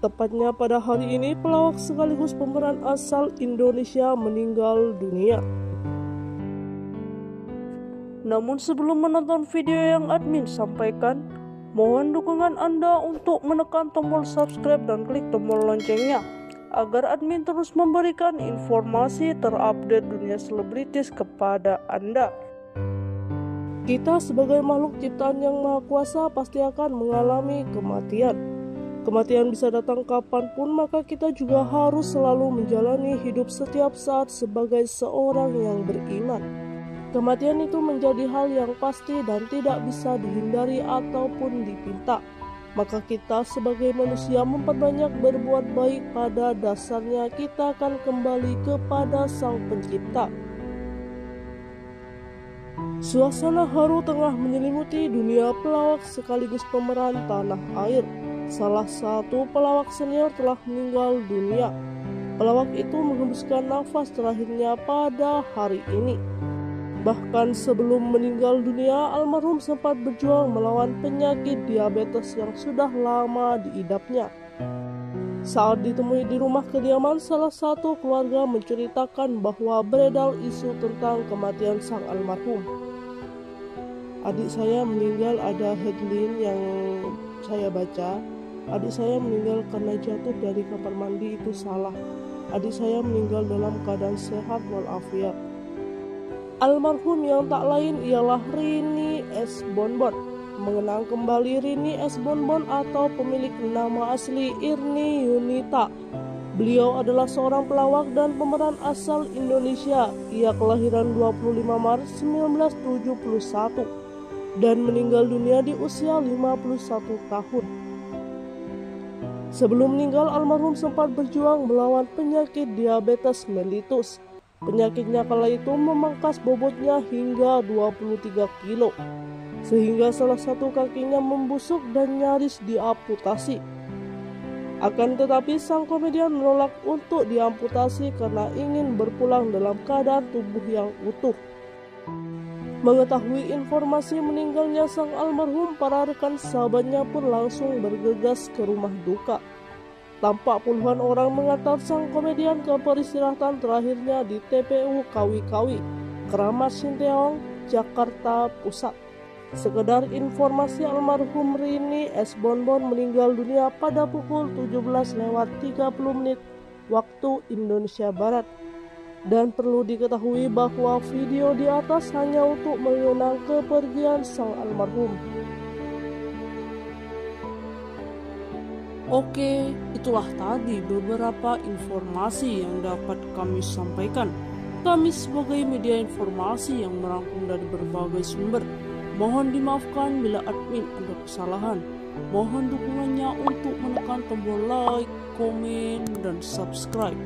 Tepatnya pada hari ini pelawak sekaligus pemeran asal Indonesia meninggal dunia. Namun sebelum menonton video yang admin sampaikan, mohon dukungan Anda untuk menekan tombol subscribe dan klik tombol loncengnya agar admin terus memberikan informasi terupdate dunia selebritis kepada Anda. Kita sebagai makhluk ciptaan yang maha kuasa pasti akan mengalami kematian. Kematian bisa datang kapan pun, maka kita juga harus selalu menjalani hidup setiap saat sebagai seorang yang beriman. Kematian itu menjadi hal yang pasti dan tidak bisa dihindari ataupun dipinta. Maka kita sebagai manusia memperbanyak berbuat baik pada dasarnya kita akan kembali kepada Sang Pencipta. Suasana haru tengah menyelimuti dunia pelawak sekaligus pemeran tanah air. Salah satu pelawak senior telah meninggal dunia. Pelawak itu menghembuskan nafas terakhirnya pada hari ini. Bahkan sebelum meninggal dunia, almarhum sempat berjuang melawan penyakit diabetes yang sudah lama diidapnya. Saat ditemui di rumah kediaman, salah satu keluarga menceritakan bahwa beredar isu tentang kematian sang almarhum adik saya meninggal ada headline yang saya baca adik saya meninggal karena jatuh dari kamar mandi itu salah adik saya meninggal dalam keadaan sehat walafiat almarhum yang tak lain ialah Rini S. Bonbon mengenang kembali Rini S. Bonbon atau pemilik nama asli Irni Yunita Beliau adalah seorang pelawak dan pemeran asal Indonesia. Ia kelahiran 25 Maret 1971 dan meninggal dunia di usia 51 tahun. Sebelum meninggal, almarhum sempat berjuang melawan penyakit diabetes mellitus. Penyakitnya kala itu memangkas bobotnya hingga 23 kilo, sehingga salah satu kakinya membusuk dan nyaris diamputasi. Akan tetapi sang komedian menolak untuk diamputasi karena ingin berpulang dalam keadaan tubuh yang utuh. Mengetahui informasi meninggalnya sang almarhum, para rekan sahabatnya pun langsung bergegas ke rumah duka. Tampak puluhan orang mengantar sang komedian ke peristirahatan terakhirnya di TPU Kawi-Kawi, Keramat Sinteong, Jakarta Pusat. Sekedar informasi almarhum Rini S. Bonbon meninggal dunia pada pukul 17 lewat 30 menit waktu Indonesia Barat dan perlu diketahui bahwa video di atas hanya untuk mengenang kepergian sang almarhum. Oke, itulah tadi beberapa informasi yang dapat kami sampaikan. Kami sebagai media informasi yang merangkum dari berbagai sumber. Mohon dimaafkan bila admin ada kesalahan. Mohon dukungannya untuk menekan tombol like, komen, dan subscribe.